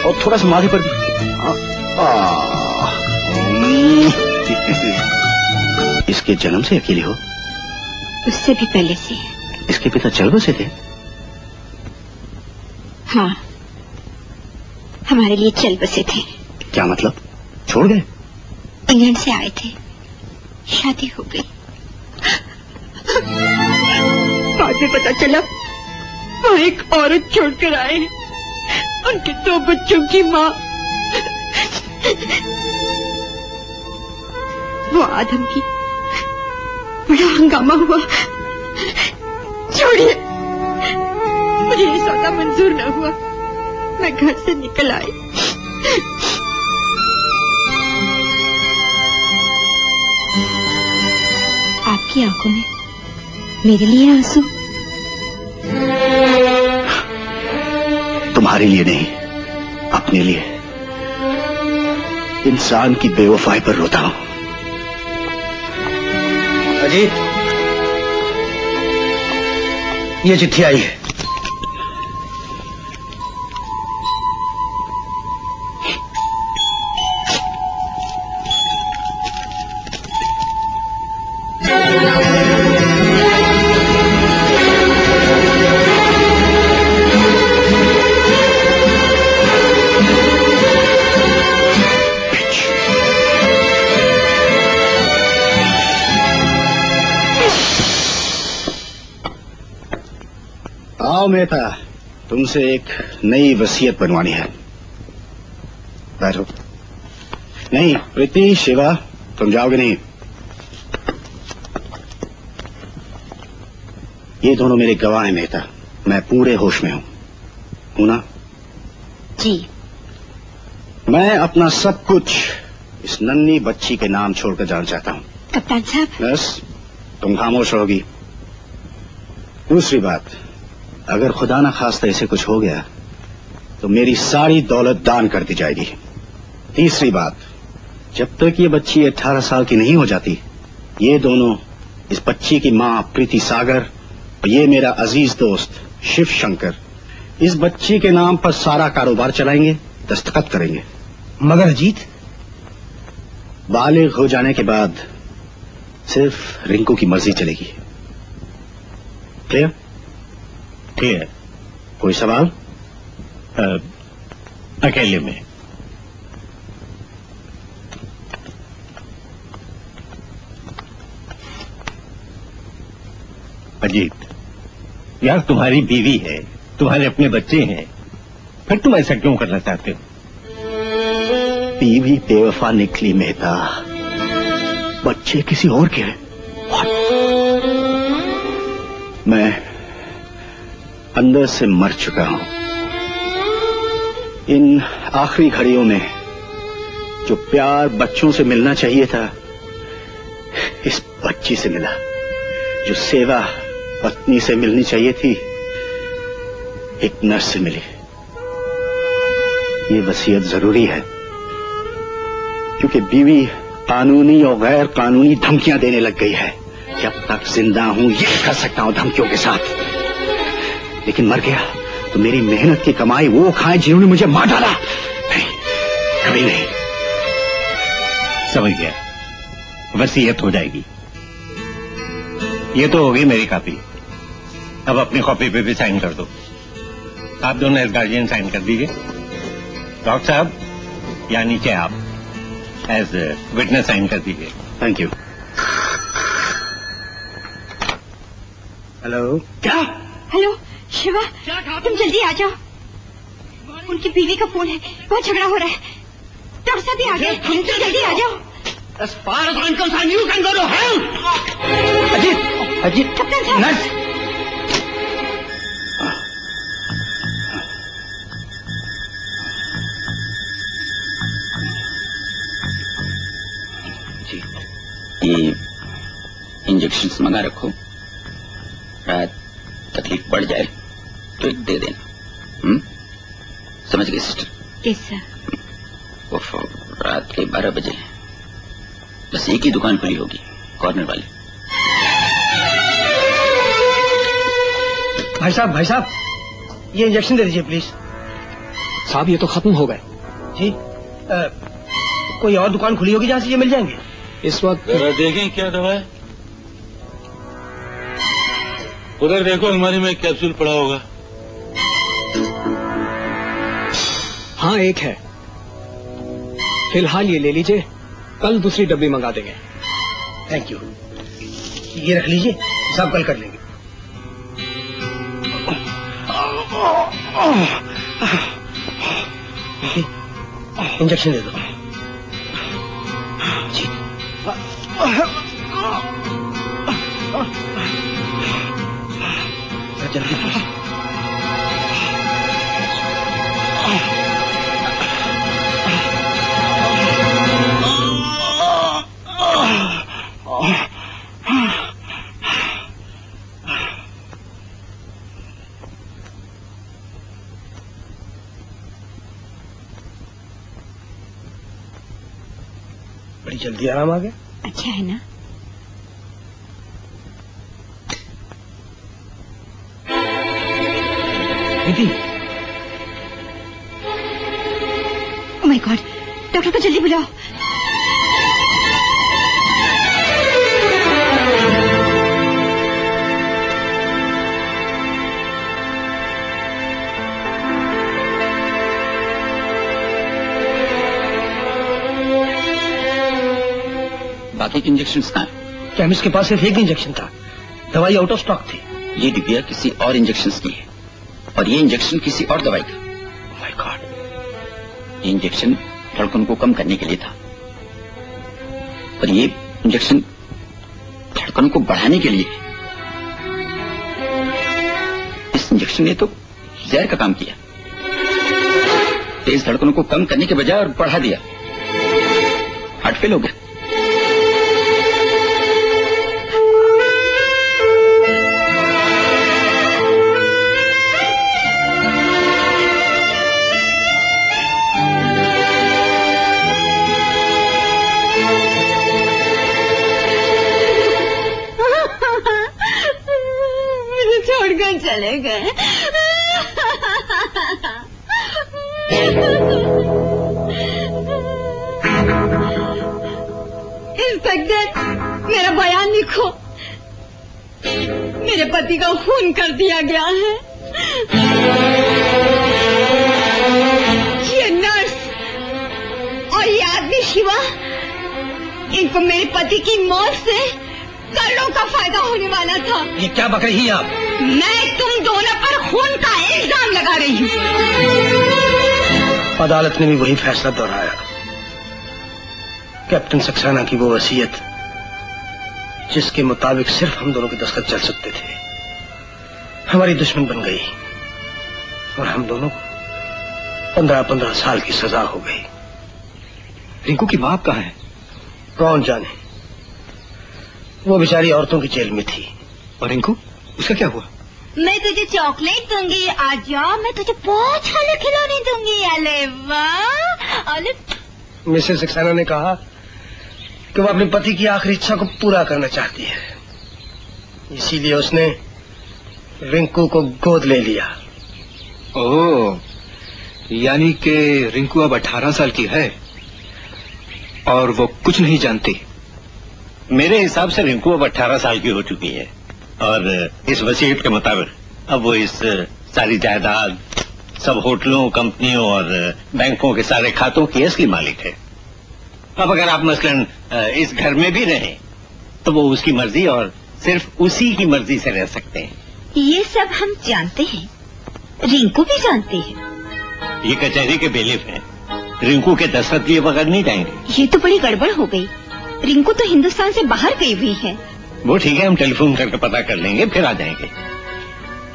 और थोड़ा सा माथे पर भी। इसके जन्म से अकेले हो? उससे भी पहले से। इसके पिता चल बसे थे? हाँ। हमारे लिए चल बसे थे। क्या मतलब? छोड़ गए? इंग्लैंड से आए थे। शादी हो गई। बाद में पता चला वहाँ एक औरत छोड़कर आए। उनके दो बच्चों की माँ। वो आदम की। बड़ा हंगामा हुआ। छोड़िए। मंजूर न हुआ। मैं घर से निकल आई। आपकी आँखों में मेरे लिए आँसू। तुम्हारे लिए नहीं, अपने लिए। इंसान की बेवफाई पर रोता हूँ। अजीत, ये चिट्ठी आई है। मेहता तुमसे एक नई वसीयत बनवानी है। बैठो। नहीं प्रीति शिवा तुम जाओगे नहीं। ये दोनों मेरे गवाह हैं मेहता। मैं पूरे होश में हूँ। हूँ ना? जी। मैं अपना सब कुछ इस नन्ही बच्ची के नाम छोड़कर जाना चाहता हूँ। कप्तान साहब। बस तुम खामोश रहोगी। दूसरी बात अगर खुदा ना खास्ता इसे कुछ हो गया तो मेरी सारी दौलत दान कर दी जाएगी। तीसरी बात जब तक ये बच्ची 18 साल की नहीं हो जाती ये दोनों इस बच्ची की माँ प्रीति सागर और ये मेरा अज़ीज़ दोस्त शिव शंकर इस बच्ची के नाम पर सारा कारोबार चलाएँगे दस्तखत करेंगे। मगर अजीत? बालिग हो जाने के बाद सिर्फ़ रिंकू की मर्ज़ी चलेगी। क्लियर? क्लियर कोई सवाल? आ, अकेले में। अजीत यार तुम्हारी बीवी है तुम्हारे अपने बच्चे हैं। फिर तुम ऐसा क्यों करना चाहते हो? बीवी बेवफा निकली मेहता। बच्चे किसी और के हैं। मैं अंदर से मर चुका हूँ। इन आखिरी घड़ियों में जो प्यार बच्चों से मिलना चाहिए था, इस बच्ची से मिला, जो सेवा पत्नी से मिलनी चाहिए थी, एक नर्स से मिली। ये वसीयत ज़रूरी है, क्योंकि बीवी कानूनी और गैर कानूनी धमकियाँ देने लग गई है जब तक ज़िंदा हूँ ये कर सकता हूँ धमकियों के साथ। लेकिन मर गया तो मेरी मेहनत की कमाई वो खाए जिन्होंने मुझे मार डाला। नहीं कभी नहीं। समझ गया। वसीयत हो जाएगी। ये तो होगी मेरी कॉपी अब अपनी कॉपी पे भी साइन कर दो। आप दोनों एज गार्जियन साइन कर दीजिए। डॉक्टर साहब या नीचे आप एज विटनेस साइन कर दीजिए। थैंक यू हेलो क्या हेलो शिवा तुम जल्दी आ जाओ। उनकी बीवी का फ़ोन है बहुत झगड़ा हो रहा है। डॉक्टर साहब भी आ गए तुम जल्दी आ जाओ। As far as I'm concerned, you can go to hell! Ajit Ajit. कप्तान साहब। नर्स। ये इंजेक्शन मंगा रखो। रात तकलीफ़ बढ़ जाए। तो एक दे देना। हम्म? समझ गए सिस्टर यस सर उफ, रात के बारह बजे बस एक ही दुकान खुली होगी कॉर्नर वाली। भाई साहब भाई साहब ये इंजेक्शन दे दीजिए प्लीज़ साहब ये तो खत्म हो गए। जी अ, कोई और दुकान खुली होगी जहाँ से ये मिल जाएँगे? इस वक्त देखें क्या दवा है उधर देखो अलमारी में कैप्सूल पड़ा होगा। हाँ एक है। फ़िलहाल ये ले लीजिए, कल दूसरी डब्बी मंगा देंगे। थैंक यू ये रख लीजिए, सब कल कर लेंगे। इंजेक्शन दे दो। जी। जल्दी बड़ी जल्दी आराम आ गया। अच्छा है ना? दीदी। ओ माय गॉड डॉक्टर को जल्दी बुलाओ। बाकी इंजेक्शन कहाँ हैं? केमिस्ट के पास सिर्फ़ एक इंजेक्शन था? दवाई आउट ऑफ़ स्टॉक थी। ये डिब्बिया किसी और इंजेक्शन की है। और ये इंजेक्शन किसी और दवाई का। माय गॉड ये इंजेक्शन धड़कन को कम करने के लिए था। और ये इंजेक्शन धड़कन को बढ़ाने के लिए इस इंजेक्शन ने तो जहर का काम किया। तेज धड़कनों को कम करने के बजाय और बढ़ा दिया। हार्ट फेल हो। गया ये रही हैं आप। मैं तुम दोनों पर खून का इल्ज़ाम लगा रही हूँ। अदालत ने भी वही फैसला दोहराया। कैप्टन सक्सेना की वो वसीयत जिसके मुताबिक सिर्फ़ हम दोनों के दस्तखत चल सकते थे हमारी दुश्मन बन गई और हम दोनों को पंद्रह पंद्रह साल की सजा हो गई। रिंकू की माँ कहाँ है? कौन जाने? वो बेचारी औरतों की जेल में थी। और रिंकू? उसका क्या हुआ? मैं तुझे चॉकलेट दूँगी आ जाओ मैं तुझे बहुत सारे खिलौने दूँगी अले वाह मिसेस सक्सेना ने कहा कि वो अपने पति की आखिरी इच्छा को पूरा करना चाहती है। इसीलिए उसने रिंकू को गोद ले लिया। ओह यानी कि रिंकू अब अठारह साल की है और वो कुछ नहीं जानती। मेरे हिसाब से रिंकू अब 18 साल की हो चुकी है। और इस वसीयत के मुताबिक अब वो इस सारी जायदाद सब होटलों कंपनियों और बैंकों के सारे खातों की असली मालिक है। अब अगर आप मसलन इस घर में भी रहें तो वो उसकी मर्ज़ी और सिर्फ़ उसी की मर्ज़ी से रह सकते हैं। ये सब हम जानते हैं। रिंकू भी जानते हैं। ये कचहरी के बेलिफ हैं। रिंकू के दस्तखत लिए बगैर नहीं जाएँगे। ये तो बड़ी गड़बड़ हो गई। रिंकू तो हिंदुस्तान से बाहर गई हुई है। वो ठीक है, हम टेलीफोन करके पता कर लेंगे, फिर आ जाएँगे।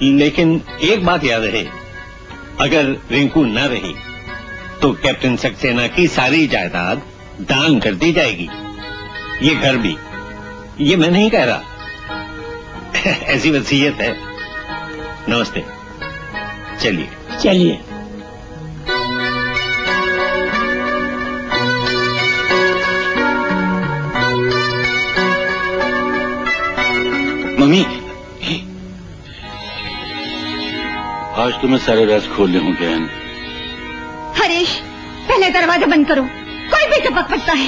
लेकिन एक बात याद रहे, अगर रिंकू न रही तो कैप्टन सक्सेना की सारी जायदाद दान कर दी जाएगी। ये घर भी। ये मैं नहीं कह रहा। [laughs] ऐसी वसीयत है। नमस्ते। चलिए। चलिए। मम्मी। आज तुम्हें सारे राज खोलने होंगे हरीश, पहले दरवाज़ा बंद करो। कोई भी टपक पड़ता है।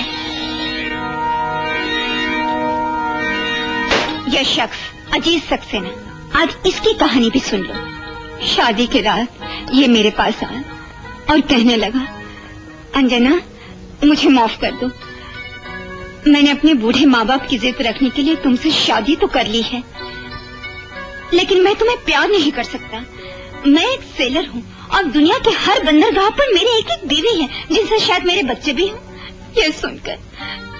यह शख्स अजीत सक्सेना। आज इसकी कहानी भी सुन लो। शादी के रात ये मेरे पास आया और कहने लगा, अंजना, मुझे माफ़ कर दो। मैंने अपने बूढ़े माँ बाप की जिद रखने के लिए तुमसे शादी तो कर ली है। लेकिन मैं तुम्हें प्यार नहीं कर सकता। मैं एक सेलर हूँ और दुनिया के हर बंदरगाह पर मेरी एक एक बीवी है, जिनसे शायद मेरे बच्चे भी हों। ये सुनकर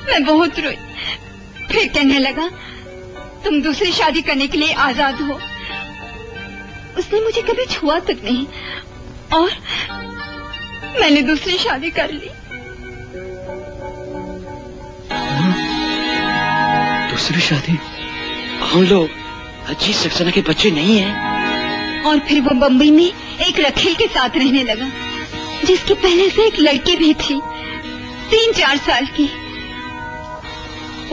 मैं बहुत रोई। फिर कहने लगा, तुम दूसरी शादी करने के लिए आज़ाद हो। उसने मुझे कभी छुआ तक नहीं और मैंने दूसरी शादी कर ली। दूसरी शादी। हम लोग अजीत सक्सेना के बच्चे नहीं हैं। और फिर वो बम्बई में एक रखेल के साथ रहने लगा, जिसकी पहले से एक लड़की भी थी तीन चार साल की।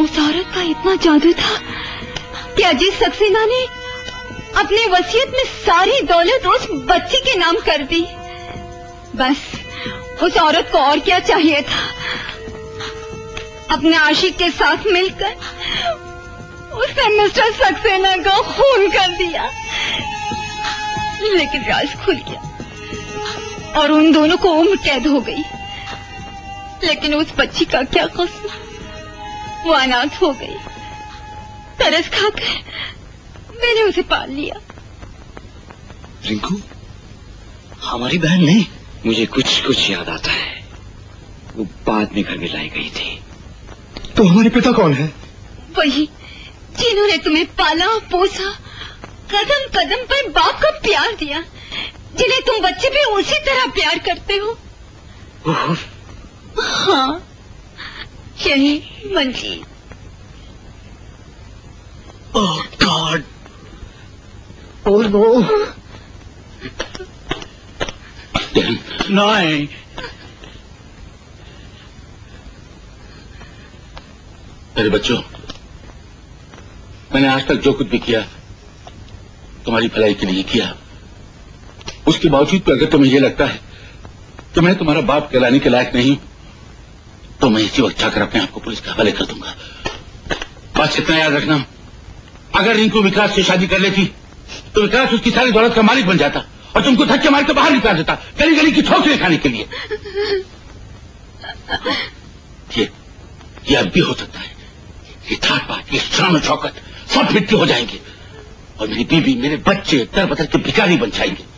उस औरत का इतना जादू था कि अजीत सक्सेना ने अपने वसीयत में सारी दौलत उस बच्ची के नाम कर दी। बस, उस औरत को और क्या चाहिए था? अपने आशिक के साथ मिलकर उसने मिस्टर सक्सेना को खून कर दिया। लेकिन राज खुल गया और उन दोनों को उम्र कैद हो गई। लेकिन उस बच्ची का क्या कसूर? वो अनाथ हो गई। तरस खाकर मैंने उसे पाल लिया। रिंकू, हमारी बहन नहीं। मुझे कुछ कुछ याद आता है। वो बाद में घर में लाई गई थी। तो हमारे पिता कौन है? वही जिन्होंने तुम्हें पाला पोसा कदम कदम पर बाप का प्यार दिया जिन्हें तुम बच्चे भी उसी तरह प्यार करते हो। हाँ। यही Manjeet oh God oh no नहीं मेरे बच्चों, मैंने आज तक जो कुछ भी किया, तुम्हारी भलाई के लिए किया। उसके बावजूद भी अगर तुम्हें यह लगता है कि मैं तुम्हारा बाप कहलाने के लायक नहीं तो मैं इसी वक्त जाकर अपने आप को पुलिस के हवाले कर दूँगा। बस इतना याद रखना, अगर रिंकू विकास से शादी कर लेती तो विकास उसकी सारी दौलत का मालिक बन जाता और तुमको धक्के मार के बाहर निकाल देता गली गली की ठोकरें खाने के लिए। ये ये अब भी हो सकता है। ये ठाट बाट ये शर्म चौकत सब फिरती हो जाएँगे। और मेरी बीवी मेरे बच्चे दर बदर के भिखारी बन जाएँगे।